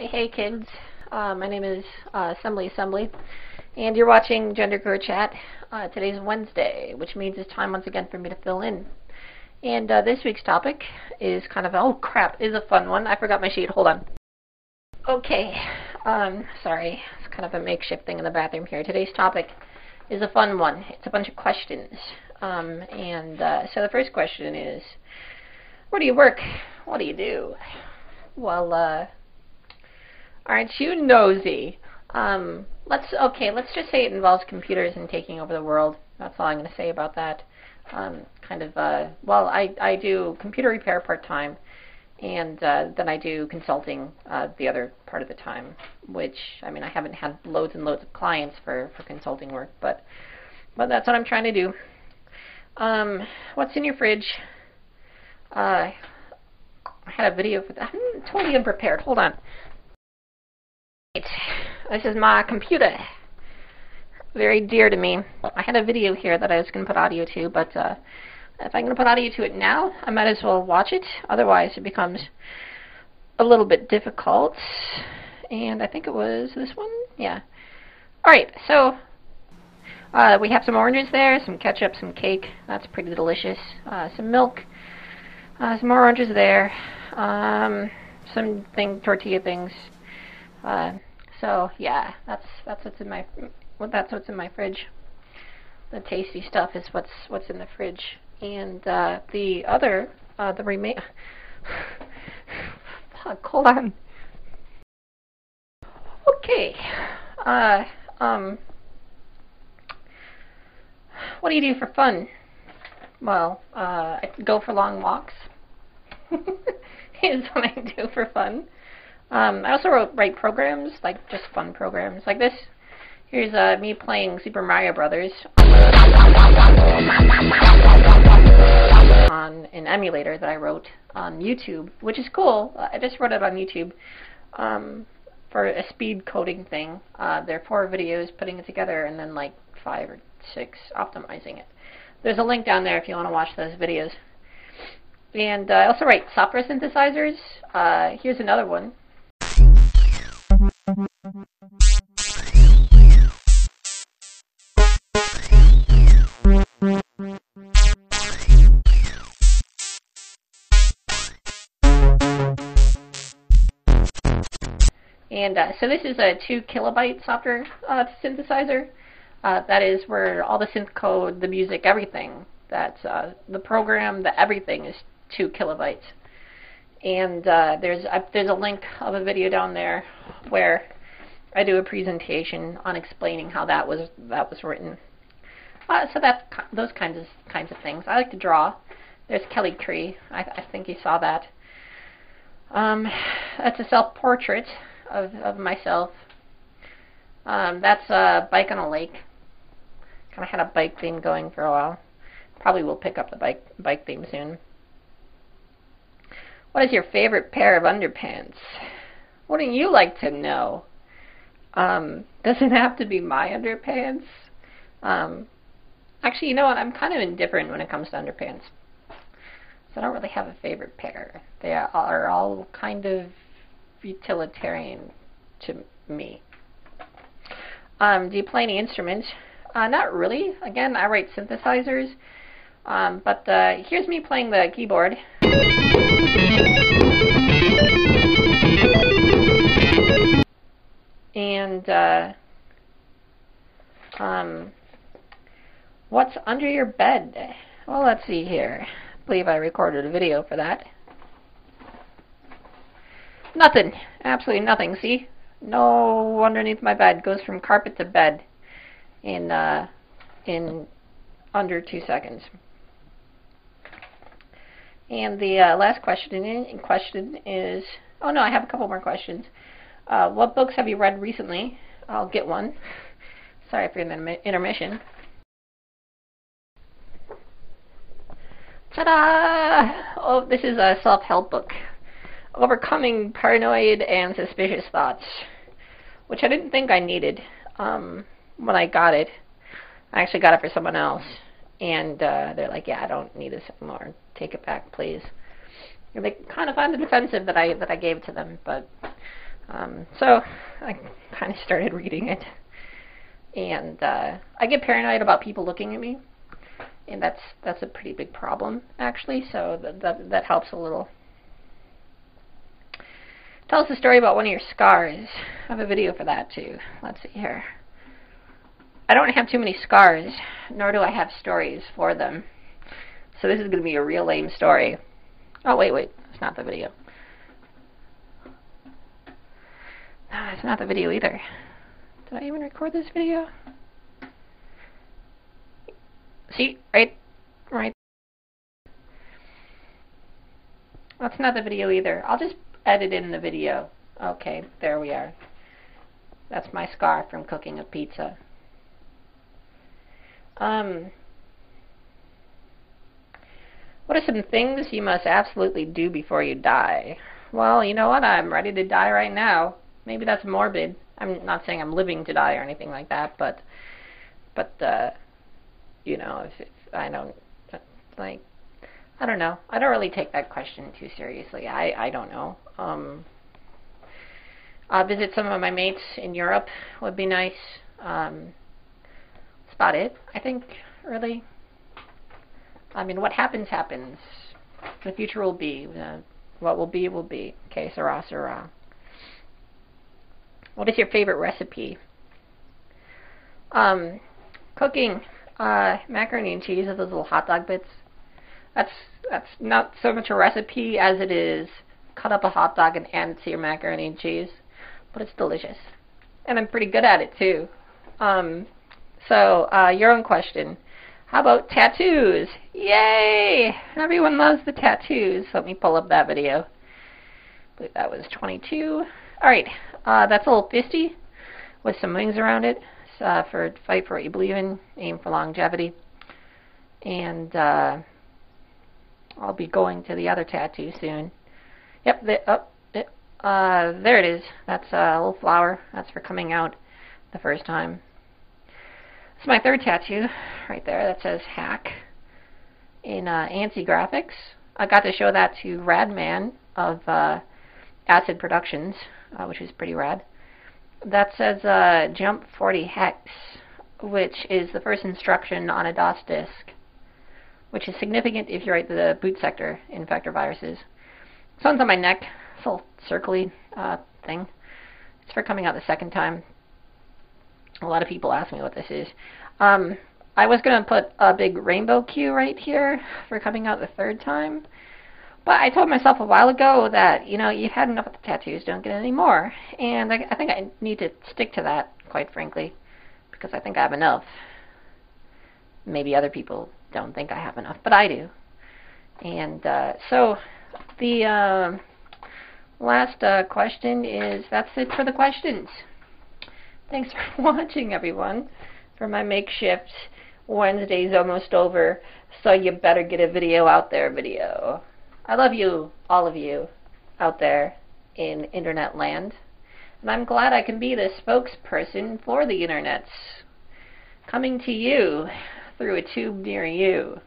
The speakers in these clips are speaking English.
Hey, hey kids. Uh, my name is uh, Assembly Assembly, and you're watching Gender Chat. Uh, today's Wednesday, which means it's time once again for me to fill in. And uh, this week's topic is kind of, oh crap, is a fun one. I forgot my sheet. Hold on. Okay, um, sorry. It's kind of a makeshift thing in the bathroom here. Today's topic is a fun one. It's a bunch of questions. Um, and uh, so the first question is, where do you work? What do you do? Well, uh, Aren't you nosy? Um, let's okay. Let's just say it involves computers and taking over the world. That's all I'm going to say about that. Um, kind of. Uh, well, I I do computer repair part time, and uh, then I do consulting uh, the other part of the time. Which I mean, I haven't had loads and loads of clients for for consulting work, but but that's what I'm trying to do. Um, what's in your fridge? Uh, I had a video for that. I'm totally unprepared. Hold on. This is my computer. Very dear to me. I had a video here that I was going to put audio to, but uh, if I'm going to put audio to it now, I might as well watch it. Otherwise, it becomes a little bit difficult. And I think it was this one? Yeah. Alright, so uh, we have some oranges there, some ketchup, some cake. That's pretty delicious. Uh, some milk. Uh, some more oranges there. Um, some thing, tortilla things. Uh, so yeah, that's that's what's in my well, that's what's in my fridge. The tasty stuff is what's what's in the fridge, and uh, the other uh, the remain. Fuck, hold on. Okay. Uh, um. What do you do for fun? Well, uh, I go for long walks. is what I do for fun. Um, I also wrote, write programs, like just fun programs, like this. Here's uh, me playing Super Mario Brothers on an emulator that I wrote on YouTube, which is cool. I just wrote it on YouTube um, for a speed coding thing. Uh, there are four videos putting it together, and then like five or six optimizing it. There's a link down there if you want to watch those videos. And uh, I also write software synthesizers. Uh, here's another one. And uh, so this is a 2 kilobyte software uh, synthesizer. Uh, that is where all the synth code, the music, everything, that's uh, the program, the everything is 2 kilobytes. And uh, there's a, there's a link of a video down there where I do a presentation on explaining how that was that was written. Uh, so that's those kinds of kinds of things. I like to draw. There's Kelly Cree. I, I think you saw that. Um, that's a self-portrait of of myself. Um, that's a bike on a lake. Kind of had a bike theme going for a while. Probably will pick up the bike bike theme soon. What is your favorite pair of underpants? Wouldn't you like to know? Um, doesn't have to be my underpants. Um, actually, you know what? I'm kind of indifferent when it comes to underpants. So I don't really have a favorite pair. They are all kind of utilitarian to me. Um, do you play any instruments? Uh, not really. Again, I write synthesizers. Um, but uh, here's me playing the keyboard. And uh, um, what's under your bed? Well, let's see here. I believe I recorded a video for that. Nothing. Absolutely nothing. See? No underneath my bed. Goes from carpet to bed in uh, in under two seconds. And the uh, last question in question is, oh no, I have a couple more questions. Uh, what books have you read recently? I'll get one. Sorry for the intermission. Ta-da! Oh, this is a self-help book. Overcoming Paranoid and Suspicious Thoughts, which I didn't think I needed um, when I got it. I actually got it for someone else, and uh, they're like, "Yeah, I don't need this anymore. Take it back, please." And they kind of found it offensive that I that I gave to them, but Um, so I kind of started reading it, and uh, I get paranoid about people looking at me, and that's that's a pretty big problem actually. So that that, that helps a little. Tell us a story about one of your scars. I have a video for that too. Let's see here. I don't have too many scars, nor do I have stories for them. So this is going to be a real lame story. Oh, wait, wait. It's not the video. No, it's not the video either. Did I even record this video? See, right, right. That's not the video either. I'll just edit in the video. Okay, there we are. That's my scar from cooking a pizza. Um, what are some things you must absolutely do before you die? Well, you know what? I'm ready to die right now. Maybe that's morbid. I'm not saying I'm living to die or anything like that, but, but, uh, you know, if, if I don't, like, I don't know. I don't really take that question too seriously. I, I don't know. Um, uh, visit some of my mates in Europe would be nice. Um, about it. I think, really. I mean, what happens, happens. The future will be. Uh, what will be, will be. Okay, Sarah, Sarah. What is your favorite recipe? Um, cooking uh, macaroni and cheese with those little hot dog bits. That's that's not so much a recipe as it is cut up a hot dog and add it to your macaroni and cheese, but it's delicious, and I'm pretty good at it too. Um, so, uh, your own question. How about tattoos? Yay! Everyone loves the tattoos. Let me pull up that video. I believe that was 22. Alright, uh, that's a little fisty with some wings around it uh, for fight for what you believe in, aim for longevity. And uh, I'll be going to the other tattoo soon. Yep, the, oh, it, uh, there it is. That's a little flower. That's for coming out the first time. It's my third tattoo right there that says hack in uh, ANSI graphics. I got to show that to Radman of uh, Acid Productions, uh, which is pretty rad. That says uh, jump 40 hex, which is the first instruction on a DOS disk, which is significant if you write the boot sector infector viruses. This one's on my neck, this little circly uh, thing. It's for coming out the second time a lot of people ask me what this is. Um, I was going to put a big rainbow Q right here for coming out the third time. But I told myself a while ago that, you know, you've had enough of the tattoos, don't get any more. And I, I think I need to stick to that, quite frankly, because I think I have enough. Maybe other people don't think I have enough, but I do. And uh, so the uh, last uh, question is, that's it for the questions. Thanks for watching, everyone, for my makeshift Wednesday's almost over, so you better get a video out there video. I love you, all of you, out there in internet land. And I'm glad I can be the spokesperson for the internets, coming to you through a tube near you.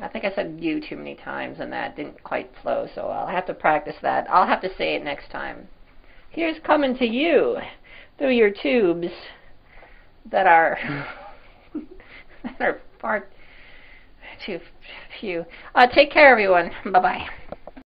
I think I said you too many times and that didn't quite flow, so I'll have to practice that. I'll have to say it next time. Here's coming to you through your tubes that are that are far too few. Uh, take care, everyone. Bye bye.